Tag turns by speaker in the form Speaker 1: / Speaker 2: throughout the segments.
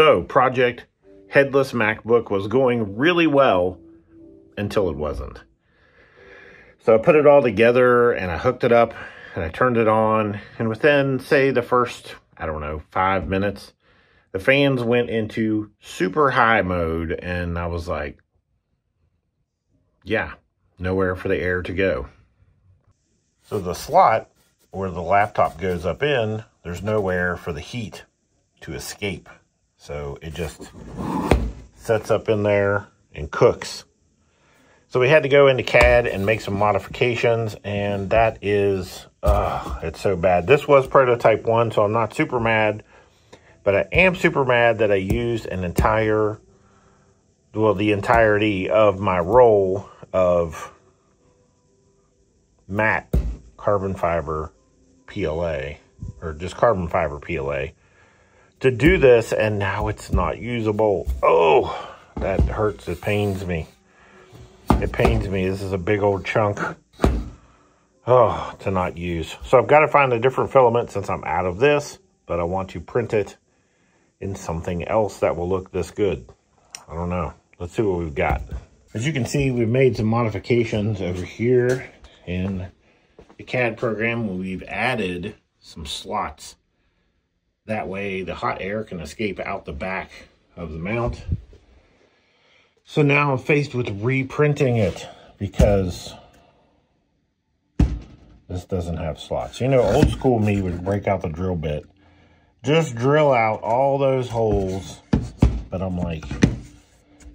Speaker 1: So, Project Headless MacBook was going really well until it wasn't. So I put it all together and I hooked it up and I turned it on. And within, say, the first, I don't know, five minutes, the fans went into super high mode. And I was like, yeah, nowhere for the air to go. So the slot where the laptop goes up in, there's nowhere for the heat to escape. So it just sets up in there and cooks. So we had to go into CAD and make some modifications, and that is, uh, it's so bad. This was prototype one, so I'm not super mad, but I am super mad that I used an entire, well, the entirety of my roll of matte carbon fiber PLA, or just carbon fiber PLA, to do this, and now it's not usable. Oh, that hurts. It pains me. It pains me. This is a big old chunk. Oh, to not use. So I've got to find a different filament since I'm out of this, but I want to print it in something else that will look this good. I don't know. Let's see what we've got. As you can see, we've made some modifications over here in the CAD program. We've added some slots that way the hot air can escape out the back of the mount. So now I'm faced with reprinting it because this doesn't have slots. You know, old school me would break out the drill bit. Just drill out all those holes. But I'm like,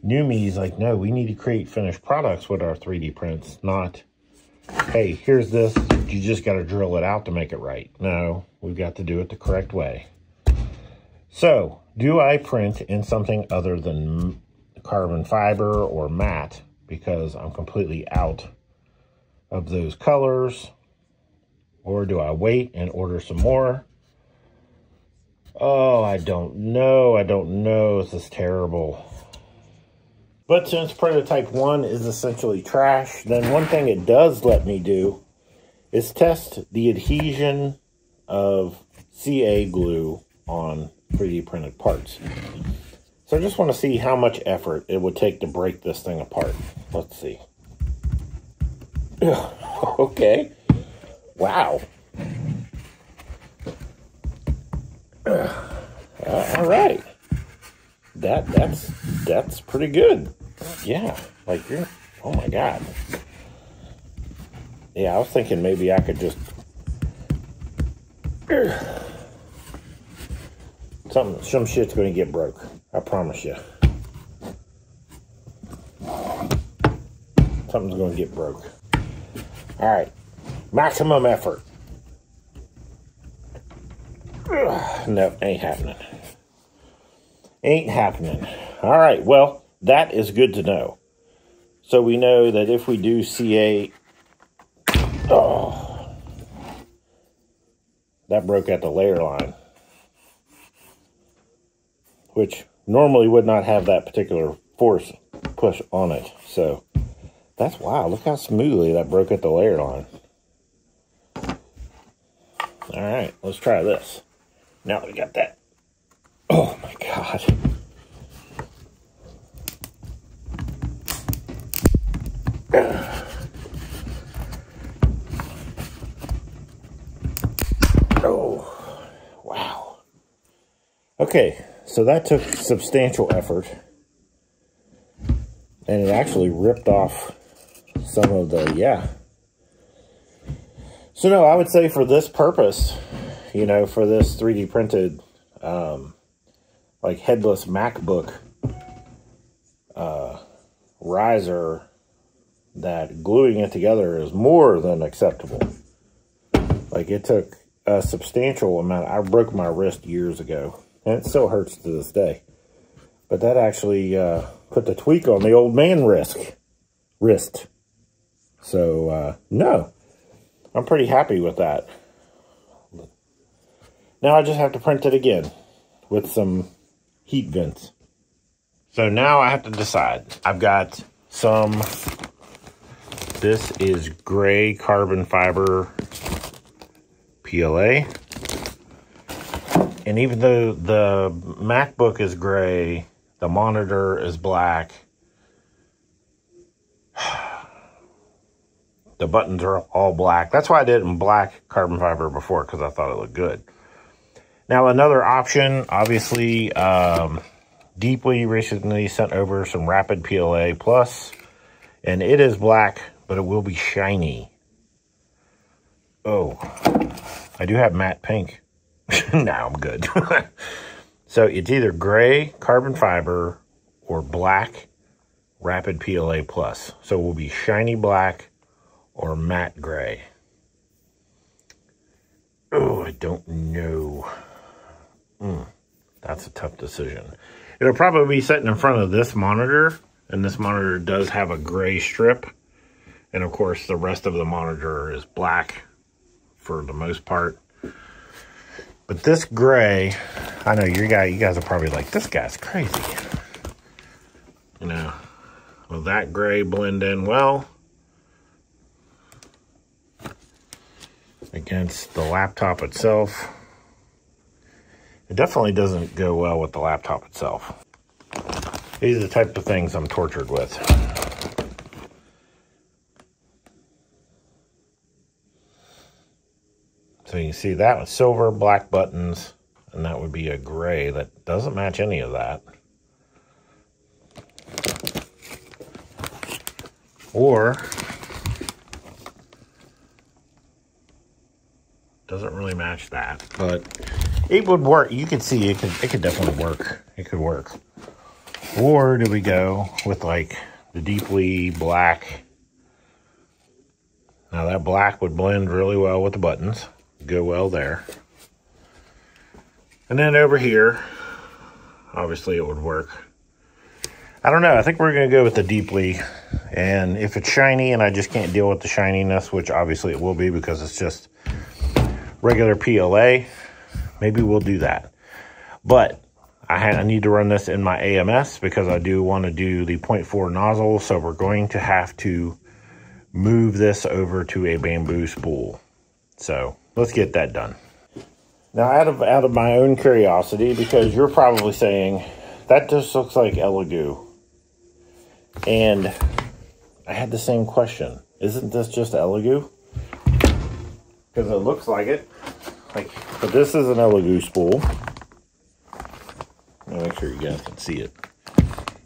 Speaker 1: new me is like, no, we need to create finished products with our 3D prints, not, hey, here's this, you just got to drill it out to make it right. No, we've got to do it the correct way. So, do I print in something other than carbon fiber or matte? Because I'm completely out of those colors. Or do I wait and order some more? Oh, I don't know. I don't know. This is terrible. But since prototype 1 is essentially trash, then one thing it does let me do is test the adhesion of CA glue on 3D printed parts. So I just want to see how much effort it would take to break this thing apart. Let's see. okay. Wow. Uh, all right. That that's that's pretty good. Yeah. Like you're oh my god. Yeah, I was thinking maybe I could just Something, some shit's going to get broke. I promise you. Something's going to get broke. All right. Maximum effort. No, ain't happening. Ain't happening. All right. Well, that is good to know. So we know that if we do CA, oh, that broke at the layer line which normally would not have that particular force push on it. So that's wow. Look how smoothly that broke at the layer line. All right, let's try this. Now we got that. Oh my God. Oh, wow. Okay, so that took substantial effort. And it actually ripped off some of the, yeah. So no, I would say for this purpose, you know, for this 3D printed, um, like headless MacBook uh, riser, that gluing it together is more than acceptable. Like it took a substantial amount. I broke my wrist years ago and it still hurts to this day. But that actually uh, put the tweak on the old man wrist. Wrist. So, uh, no. I'm pretty happy with that. Now I just have to print it again with some heat vents. So now I have to decide. I've got some, this is gray carbon fiber PLA. And even though the MacBook is gray, the monitor is black, the buttons are all black. That's why I did it in black carbon fiber before because I thought it looked good. Now another option, obviously, um, DEEPLEE recently sent over some Rapid PLA Plus, and it is black, but it will be shiny. Oh, I do have matte pink. now I'm good. so it's either gray carbon fiber or black Rapid PLA Plus. So it will be shiny black or matte gray. Oh, I don't know. Mm, that's a tough decision. It'll probably be sitting in front of this monitor, and this monitor does have a gray strip. And of course, the rest of the monitor is black for the most part. But this gray, I know you guys, you guys are probably like, this guy's crazy. You know, will that gray blend in well? Against the laptop itself. It definitely doesn't go well with the laptop itself. These are the type of things I'm tortured with. So you can see that with silver, black buttons, and that would be a gray that doesn't match any of that. Or doesn't really match that, but it would work. You could see it could it could definitely work. It could work. Or do we go with like the DEEPLEE black? Now that black would blend really well with the buttons. Go well there. And then over here, obviously it would work. I don't know. I think we're going to go with the DEEPLEE. And if it's shiny and I just can't deal with the shininess, which obviously it will be because it's just regular PLA, maybe we'll do that. But I, I need to run this in my AMS because I do want to do the 0.4 nozzle. So we're going to have to move this over to a Bambu spool. So let's get that done. Now, out of out of my own curiosity, because you're probably saying that just looks like Elegoo, and I had the same question. Isn't this just Elegoo? Because it looks like it. Like, but this is an Elegoo spool. Let me make sure you guys can see it.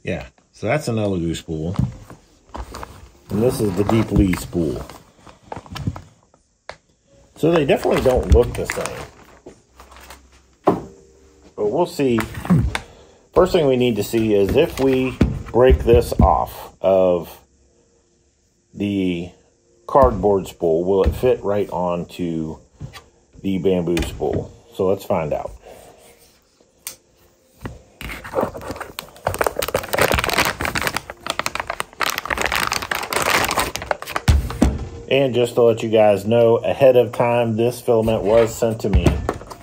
Speaker 1: Yeah, so that's an Elegoo spool. And this is the DEEPLEE spool. So they definitely don't look the same. But we'll see. First thing we need to see is if we break this off of the cardboard spool, will it fit right onto the Bambu spool. So let's find out. And just to let you guys know ahead of time, this filament was sent to me,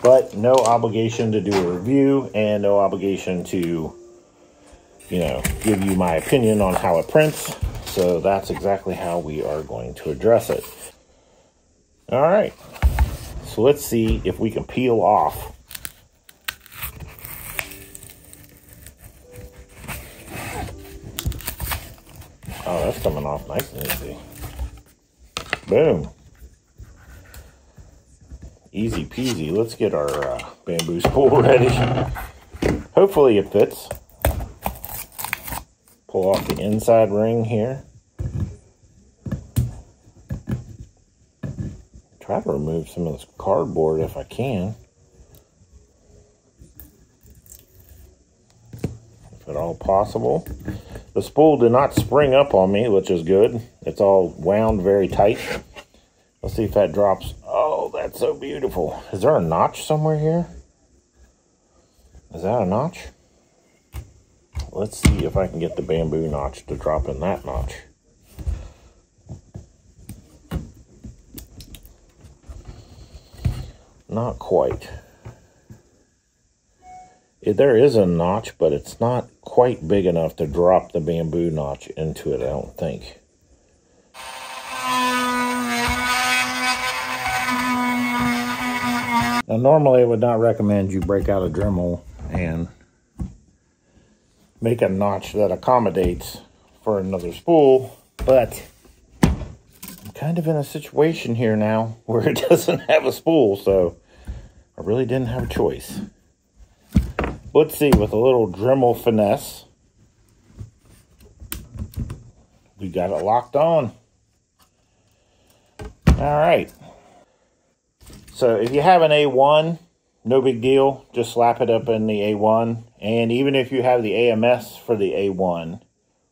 Speaker 1: but no obligation to do a review and no obligation to, you know, give you my opinion on how it prints. So that's exactly how we are going to address it. All right. So let's see if we can peel off Oh, that's coming off nice and easy. Boom. Easy peasy. Let's get our uh, Bambu spool ready. Hopefully it fits. Pull off the inside ring here. Try to remove some of this cardboard if I can. If at all possible. The spool did not spring up on me, which is good. It's all wound very tight. Let's see if that drops. Oh, that's so beautiful. Is there a notch somewhere here? Is that a notch? Let's see if I can get the Bambu notch to drop in that notch. Not quite. There is a notch, but it's not quite big enough to drop the Bambu notch into it, I don't think. Now, normally I would not recommend you break out a Dremel and make a notch that accommodates for another spool, but I'm kind of in a situation here now where it doesn't have a spool, so I really didn't have a choice. Let's see, with a little Dremel finesse, we got it locked on. All right. So if you have an A1, no big deal. Just slap it up in the A1. And even if you have the AMS for the A1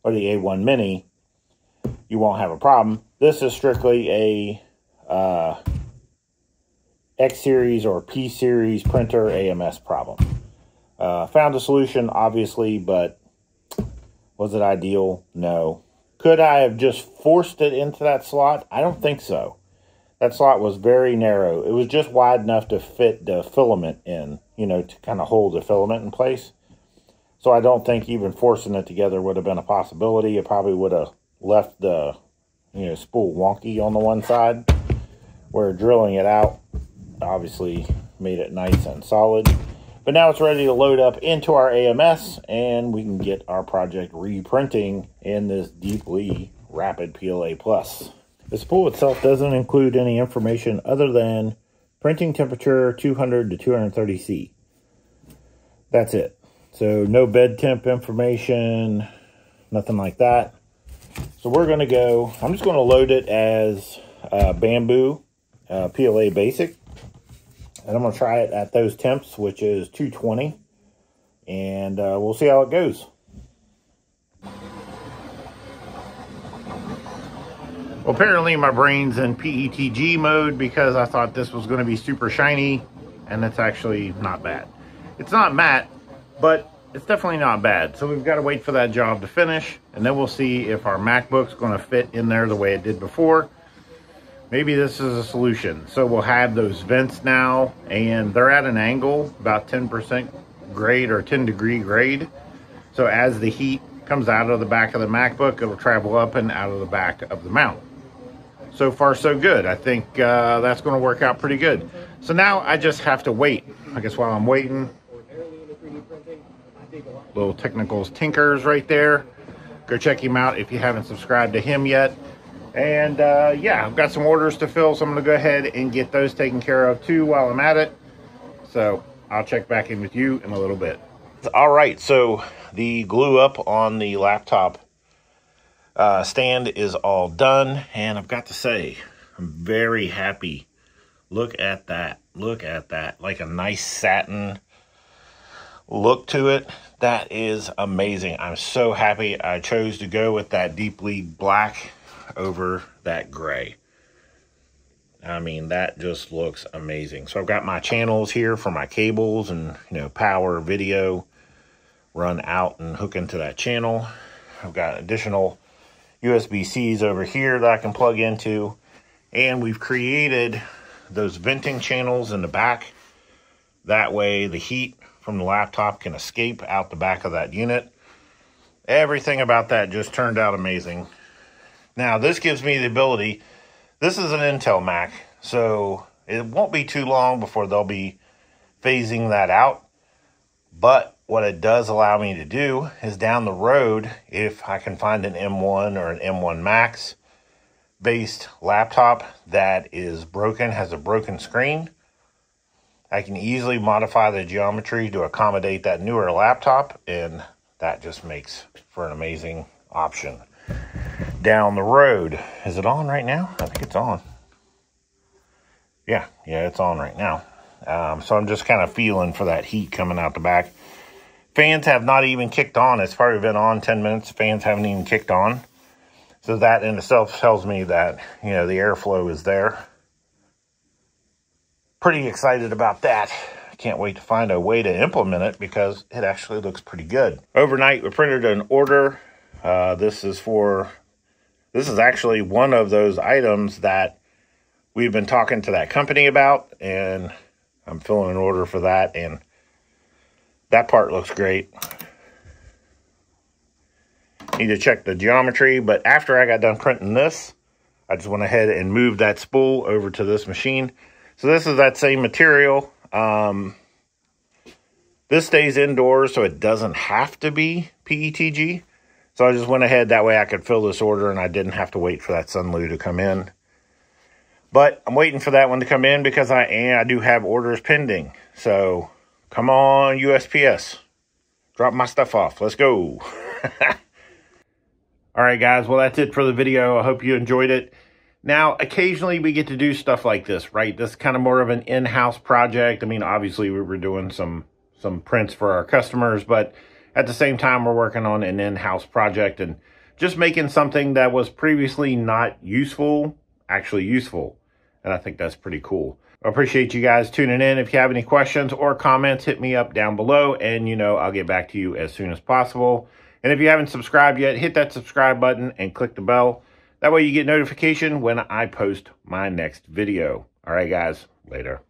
Speaker 1: or the A1 Mini, you won't have a problem. This is strictly a uh, X series or P series printer AMS problem. Uh, found a solution, obviously, but was it ideal? No. Could I have just forced it into that slot? I don't think so. That slot was very narrow. It was just wide enough to fit the filament in, you know, to kind of hold the filament in place. So I don't think even forcing it together would have been a possibility. It probably would have left the, you know, spool wonky on the one side. Where drilling it out obviously made it nice and solid. But now it's ready to load up into our AMS and we can get our project reprinting in this DEEPLEE rapid PLA Plus. The spool itself doesn't include any information other than printing temperature 200 to 230 C. That's it. So no bed temp information, nothing like that. So we're going to go, I'm just going to load it as uh, Bambu uh, PLA Basic. And I'm going to try it at those temps, which is 220. And uh, we'll see how it goes. Well, apparently my brain's in PETG mode because I thought this was going to be super shiny. And it's actually not bad. It's not matte, but it's definitely not bad. So we've got to wait for that job to finish. And then we'll see if our MacBook's going to fit in there the way it did before maybe this is a solution. So we'll have those vents now, and they're at an angle, about 10% grade or 10 degree grade. So as the heat comes out of the back of the MacBook, it'll travel up and out of the back of the mount. So far, so good. I think uh, that's going to work out pretty good. So now I just have to wait. I guess while I'm waiting, little Technicals Tinkers right there. Go check him out if you haven't subscribed to him yet. And uh, yeah, I've got some orders to fill, so I'm going to go ahead and get those taken care of too while I'm at it. So I'll check back in with you in a little bit. All right, so the glue up on the laptop uh, stand is all done. And I've got to say, I'm very happy. Look at that. Look at that. Like a nice satin look to it. That is amazing. I'm so happy I chose to go with that DEEPLEE black over that gray. I mean, that just looks amazing. So I've got my channels here for my cables and, you know, power, video, run out and hook into that channel. I've got additional USB-Cs over here that I can plug into. And we've created those venting channels in the back. That way the heat from the laptop can escape out the back of that unit. Everything about that just turned out amazing. Now, this gives me the ability, this is an Intel Mac, so it won't be too long before they'll be phasing that out. But what it does allow me to do is down the road, if I can find an M1 or an M1 Max based laptop that is broken, has a broken screen, I can easily modify the geometry to accommodate that newer laptop, and that just makes for an amazing option down the road. Is it on right now? I think it's on. Yeah, yeah, it's on right now. Um, so I'm just kind of feeling for that heat coming out the back. Fans have not even kicked on. It's probably been on 10 minutes. Fans haven't even kicked on. So that in itself tells me that, you know, the airflow is there. Pretty excited about that. Can't wait to find a way to implement it because it actually looks pretty good. Overnight, we printed an order. Uh, this is for this is actually one of those items that we've been talking to that company about, and I'm filling an order for that, and that part looks great. Need to check the geometry, but after I got done printing this, I just went ahead and moved that spool over to this machine. So this is that same material. Um, this stays indoors, so it doesn't have to be PETG. So I just went ahead that way I could fill this order and I didn't have to wait for that Sunlu to come in. But I'm waiting for that one to come in because I am, I do have orders pending. So come on, USPS. Drop my stuff off. Let's go. All right, guys. Well, that's it for the video. I hope you enjoyed it. Now, occasionally we get to do stuff like this, right? This is kind of more of an in-house project. I mean, obviously we were doing some some prints for our customers, but at the same time, we're working on an in-house project and just making something that was previously not useful, actually useful. And I think that's pretty cool. I appreciate you guys tuning in. If you have any questions or comments, hit me up down below and, you know, I'll get back to you as soon as possible. And if you haven't subscribed yet, hit that subscribe button and click the bell. That way you get notification when I post my next video. All right, guys. Later.